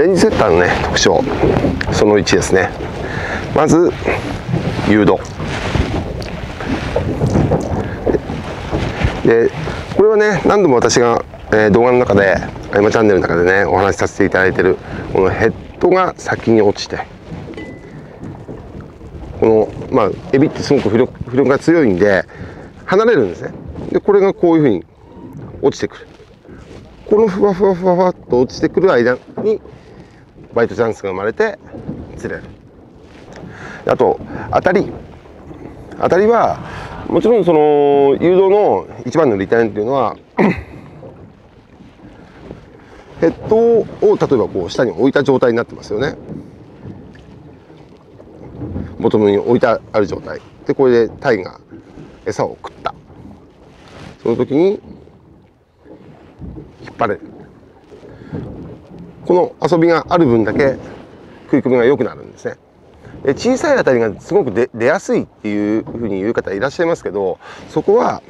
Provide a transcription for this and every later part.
レンジセッターのね特徴。その1ですね。まず誘導。でこれはね何度も私が、えー動画の中で今チャンネルの中でねお話しさせていただいてるこのヘッドが先に落ちてこのまあエビってすごく浮力浮力が強いんで離れるんですね。でこれがこういうふうに落ちてくる。このふわふわふわふわっと落ちてくる間にバイトチャンスが生まれて釣れる。あと当たり。当たりはもちろんその誘導の一番の利点っていうのは ヘッドを例えばこう下に置いた状態になってますよね。ボトムに置いてある状態。でこれでタイが餌を食った。その時に引っ張れる。この遊びがある分だけ食い込みが良くなるんですね。で小さいあたりがすごく出出やすいっていうふうに言う方いらっしゃいますけどそこは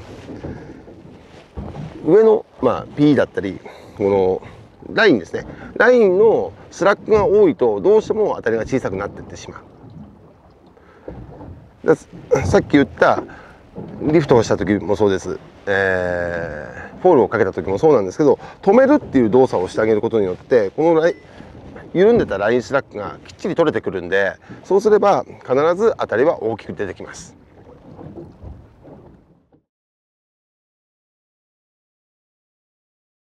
上の、まあ、P だったりこのラインですね。ラインのスラックが多いとどうしても当たりが小さくなっていってしまう。さっき言ったリフトをした時もそうです、えーフォールをかけた時もそうなんですけど止めるっていう動作をしてあげることによってこのライ緩んでたラインスラックがきっちり取れてくるんでそうすれば必ず当たりは大きく出てきます。